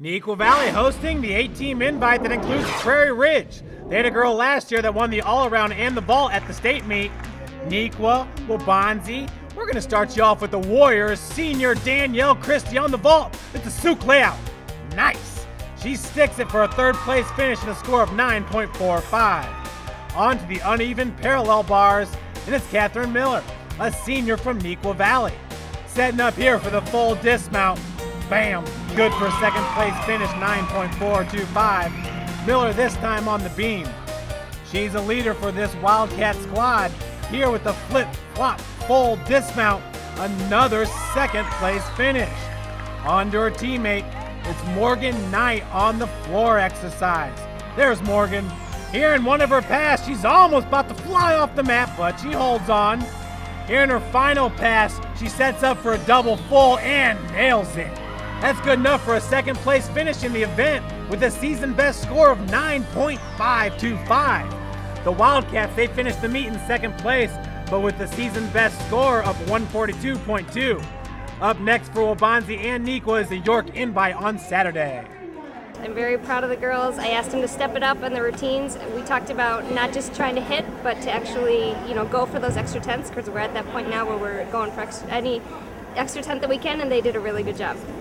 Neuqua Valley hosting the eight-team invite that includes Prairie Ridge. They had a girl last year that won the all-around and the vault at the state meet. Neuqua, Waubonsie. We're going to start you off with the Warriors. Senior Danielle Christie on the vault. It's a Tsuk layout. Nice. She sticks it for a third place finish and a score of 9.45. On to the uneven parallel bars, and it's Catherine Miller, a senior from Neuqua Valley. Setting up here for the full dismount. Bam! Good for a second place finish, 9.425. Miller this time on the beam. She's a leader for this Wildcat squad. Here with the flip, flop, full dismount. Another second place finish. On to her teammate. It's Morgan Knight on the floor exercise. There's Morgan. Here in one of her pass, she's almost about to fly off the map, but she holds on. Here in her final pass, she sets up for a double full and nails it. That's good enough for a second place finish in the event with a season best score of 9.525. The Wildcats, they finished the meet in second place, but with the season best score of 142.2. Up next for Waubonsie and Neuqua is the York Invite on Saturday. I'm very proud of the girls. I asked them to step it up in the routines. We talked about not just trying to hit, but to actually, you know, go for those extra tenths because we're at that point now where we're going for extra, any extra tenth that we can, and they did a really good job.